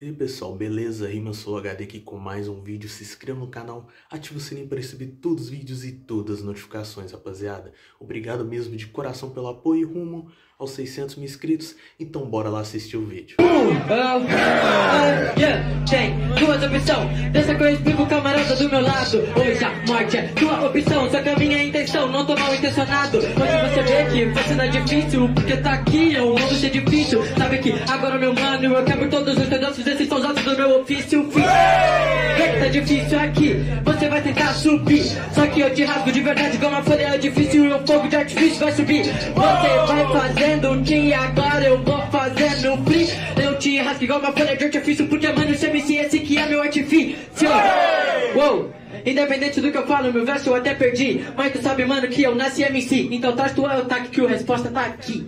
E aí pessoal, beleza? Rima sou o HD aqui com mais um vídeo. Se inscreva no canal, ative o sininho para receber todos os vídeos e todas as notificações, rapaziada. Obrigado mesmo de coração pelo apoio e rumo aos 600 mil inscritos. Então bora lá assistir o vídeo. duas opções, dessa eu explico camarada do meu lado. Hoje a morte é tua opção, só que a minha intenção não tô mal intencionado. Hoje você você não é difícil, porque tá aqui é um mundo cheio difícil. Sabe que agora meu mano, eu quebro todos os pedaços, esses são os atos do meu ofício. Vê que tá difícil aqui, você vai tentar subir. Só que eu te rasgo de verdade, igual uma folha é difícil e o fogo de artifício vai subir. Você vai fazendo que agora eu vou fazendo free. Eu te rasgo igual uma folha de artifício, porque mano, esse MC, esse que é meu artifício. Uou! Independente do que eu falo, meu verso eu até perdi. Mas tu sabe, mano, que eu nasci MC. Então traz tua ataque que a resposta tá aqui.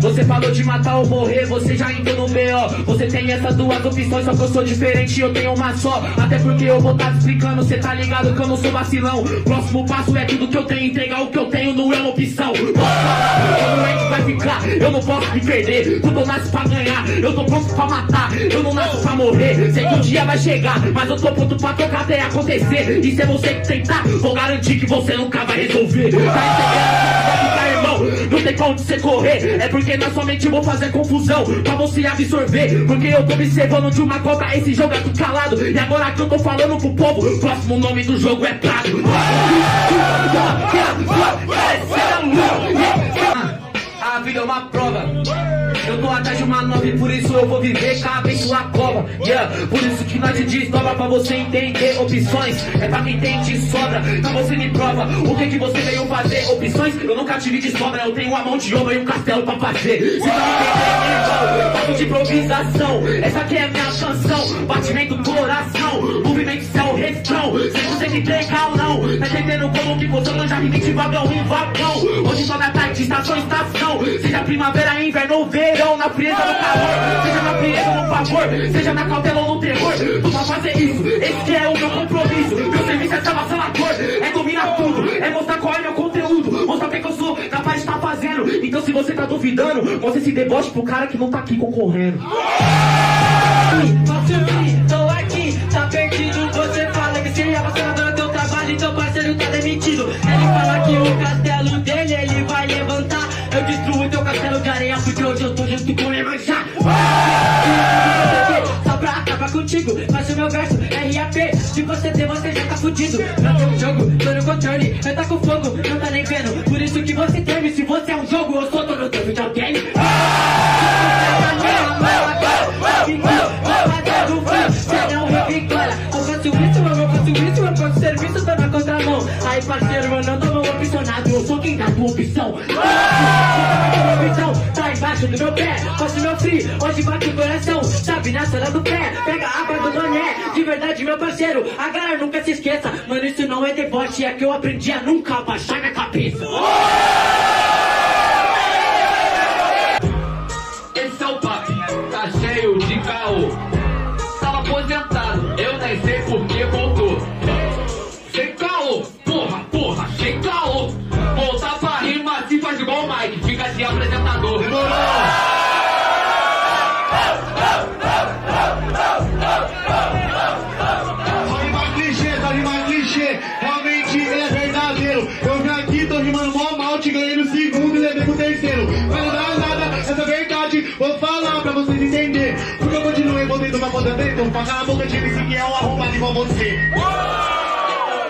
Você falou de matar ou morrer, você já entrou no BO. Você tem essas duas opções, só que eu sou diferente, eu tenho uma só. Até porque eu vou tá explicando, cê tá ligado que eu não sou vacilão. Próximo passo é tudo que eu tenho, entregar o que eu não posso me perder, tudo nasce pra ganhar. Eu tô pronto pra matar, eu não nasço pra morrer. Sei que um dia vai chegar, mas eu tô pronto pra tocar até acontecer. E se é você tentar, vou garantir que você nunca vai resolver. Tá irmão, não tem como você correr. É porque na sua mente vou fazer confusão pra você absorver. Porque eu tô observando de uma cobra esse jogo é tudo calado. E agora que eu tô falando pro povo, próximo nome do jogo é Prado. A vida é uma prova. Eu tô atrás de uma nova e por isso eu vou viver cabe em sua cova. Yeah, por isso que nós te diz nova pra você entender. Opções é pra quem tem de sobra. Então você me prova o que que você veio fazer. Opções eu nunca tive de sobra. Eu tenho uma mão de obra e um castelo pra fazer. Se não entender, papo de improvisação. Essa aqui é minha canção. Batimento do coração. Movimento o refrão. Se você me entrega ou não. Tá entendendo como que não já rimite de vagão em vagão. Hoje só na tarde, estação estação. Seja primavera, inverno ou verão. Na frieza no calor. Seja na frieza ou no favor. Seja na cautela ou no terror. Vamos fazer isso. Esse que é o meu compromisso. Meu serviço é salvação a. É dominar tudo. É mostrar qual é meu conteúdo. Mostrar o que que eu sou capaz de estar fazendo. Então se você tá duvidando, você se deboche pro cara que não tá aqui concorrendo. Tô aqui, tá perdido. Você fala que se abastando teu trabalho, então parceiro tá demitido. Ele fala que o castelo contigo, mas o meu verso é RAP. Se você tem, você já tá fudido. Não tem um jogo, tô no controle. Eu tá com fogo, não tá nem vendo. Por isso que você teme. Se você é um jogo, eu sou todo. Você não revigora. Eu não eu tá embaixo do meu pé, faço meu free, hoje bate o coração, sabe, na sala do pé, pega de verdade, meu parceiro, agora nunca se esqueça, mano, isso não é deboche, é que eu aprendi a nunca baixar minha cabeça. Esse clichê, realmente é verdadeiro. Eu vim aqui, tô rimando mó mal, te ganhei no segundo e levei pro terceiro. Mas não dá nada, essa é verdade, vou falar pra vocês entenderem. Porque eu continuei voltando uma conta dentro, pra calar a boca de MC que é um arrombado igual você.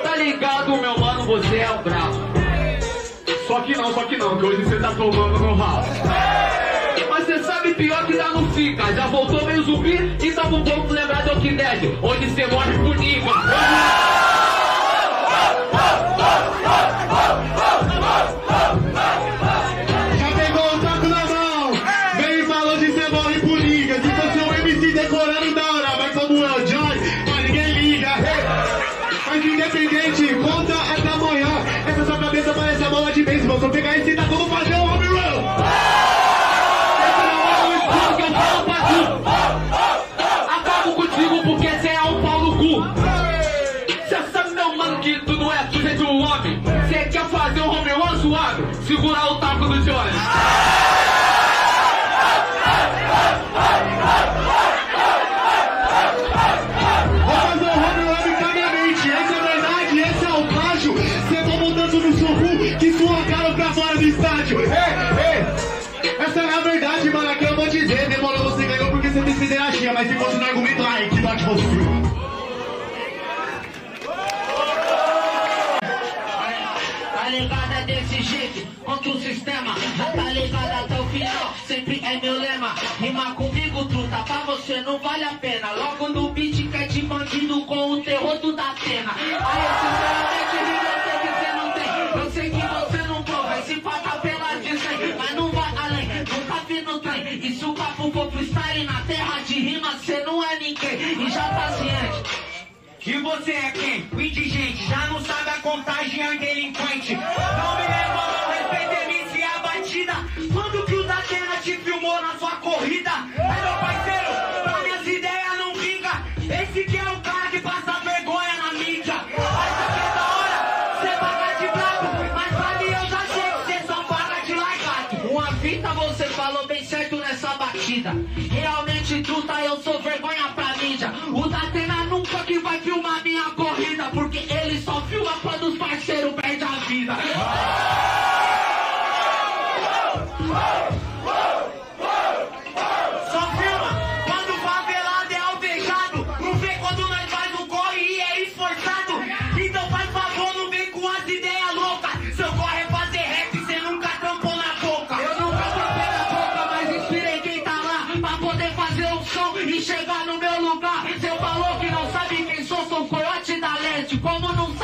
Tá ligado, meu mano, você é o brabo. Só que não, só que não, que hoje você tá tomando no ralo. Mas você sabe pior que dá no fica. Já voltou meio zumbi, então vamos lembrar do que deve. Onde você morre por nível. Independente, conta é da manhã. Essa sua cabeça parece a bola de beisebol. Se eu pegar esse tá como fazer um home run. Não é o. Acabo contigo porque você é um pau no cu. Cê sabe, meu mano, que tu não é sujeito um homem. Você quer fazer um home run suave? Segurar o taco do Johnny. Ligado é desse jeito, contra o sistema. Tá ligado até o final, sempre é meu lema. Rima comigo, truta, pra você não vale a pena. Logo no beat é de bandido com o terror do da pena. Aí, sinceramente, eu sei que você não tem. Eu sei que você não prova, esse paga pelas de 100 Mas não vai além, nunca vi no trem. E se o papo for freestyle na terra de rima Cê não é ninguém, e já tá ciente E você é quem? O indigente, já não sabe a contagem, é um delinquente. Não me leva, não respeita MC a batida. Quando que o Datena te filmou na sua corrida? É meu parceiro, pra minhas ideias não vinga. Esse que é o cara que passa vergonha na mídia. Acha que é da hora, cê paga de brabo. Mas sabe, eu já sei que cê só paga de largado. Uma fita você falou bem certo nessa batida. Realmente truta, eu sou vergonha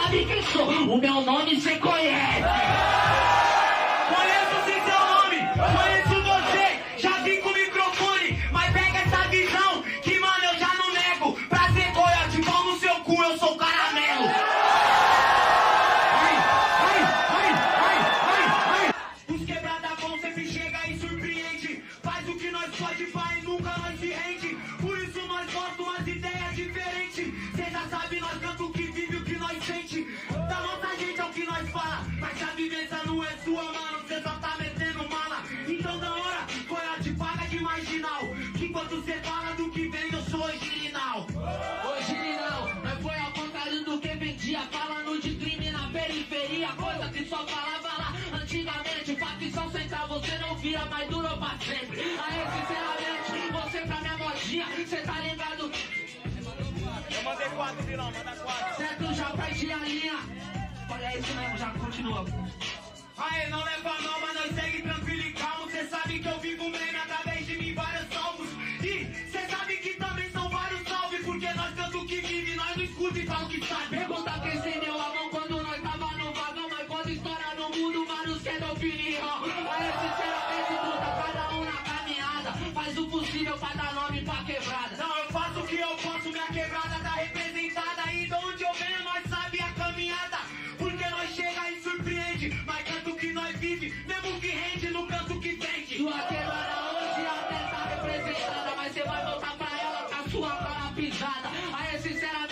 sabe quem sou, o meu nome cê conhece. Não via, mas durou pra sempre. Aí, sinceramente, você pra minha modinha, cê tá ligado? Eu mandei quatro, vilão, manda quatro. Certo, já perdi a linha. Olha, isso mesmo, já continua. Aê, não leva mal, mas nós segue tranquilo e calmo. Cê sabe que eu vivo meme através de mim vários salvos. E cê sabe que também são vários salves. Porque nós tanto que vive, nós não escuta e fala o que sabe. Pisada. Aí, sinceramente,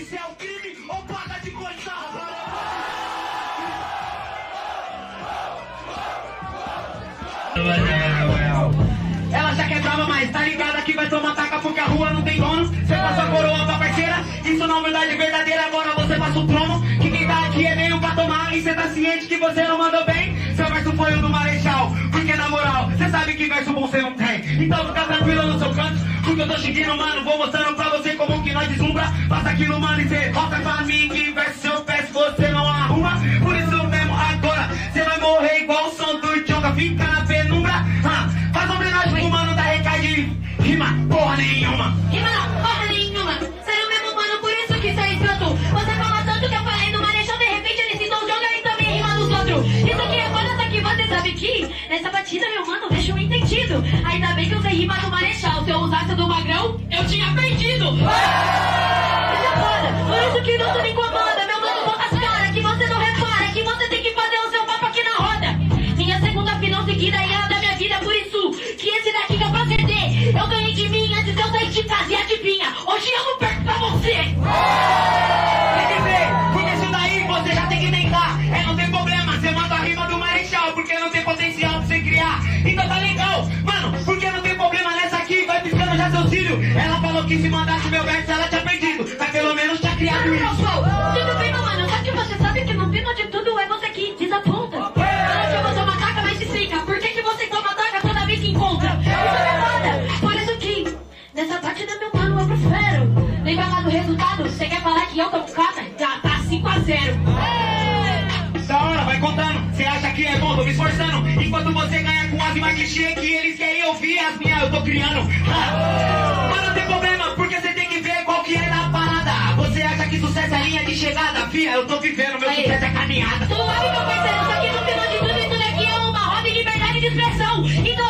Se é o crime ou paga de coição? Ela já quebrava, mas tá ligada que vai tomar taca porque a rua não tem dono. Você passa a coroa pra parceira, isso não é verdade verdadeira. Agora você passa o trono. Que quem tá aqui é meio pra tomar. E cê tá ciente que você não mandou bem. Seu verso foi o do Marechal. Porque na moral, cê sabe que verso bom cê não tem. Então fica tranquilo no seu canto. Porque eu tô seguindo, mano. Vou mostrando pra você deslumbra. Passa aquilo, mano, e cê volta pra mim. Que verso eu peço, você não arruma. Por isso mesmo, agora cê vai morrer igual o som do Jonga. Fica na penumbra. Ah, faz homenagem pro mano da Recade. Rima porra nenhuma. Rima não, porra nenhuma. Sério mesmo, mano, por isso que cê é escroto. Você fala tanto que eu falei do Marechal, de repente ele citou o jogo e também rima nos outros. Isso aqui é foda, só que você sabe que nessa batida, meu mano, deixa um entendido. Ainda bem que eu sei rima do Marechal. Se eu usasse do Magrão, eu tinha perdido. Do resultado, você quer falar que eu tô com cata? Já tá 5x0. Da hora, vai contando. Você acha que é bom, tô me esforçando. Enquanto você ganha com as clichê que eles querem ouvir, as minhas eu tô criando. Ah. Mas não tem problema, porque você tem que ver qual que é da parada. Você acha que sucesso é linha de chegada? Fia, eu tô vivendo, meu Aí. sucesso é caminhada. Suave, meu parceiro, só que no final de tudo isso daqui é uma roda de liberdade de expressão. Então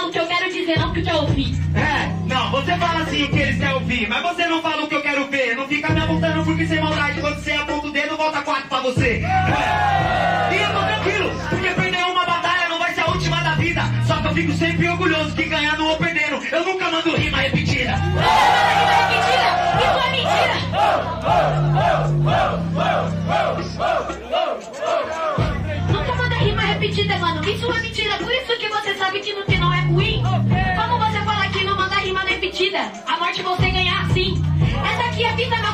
falo o que eu quero dizer, não o que eu ouvir. É, não, você fala assim o que eles querem ouvir, mas você não fala o que eu quero ver. Não fica me apontando porque sem maldade, quando você aponta o dedo, volta quatro pra você. É. E eu tô tranquilo, porque perder uma batalha não vai ser a última da vida. Só que eu fico sempre orgulhoso que ganhando ou perdendo, eu nunca mando rima repetida. Isso é mentira! Nunca manda rima repetida, mano. Isso é mentira. Por isso que você sabe que no final A morte você ganhar sim. Essa aqui é a vida na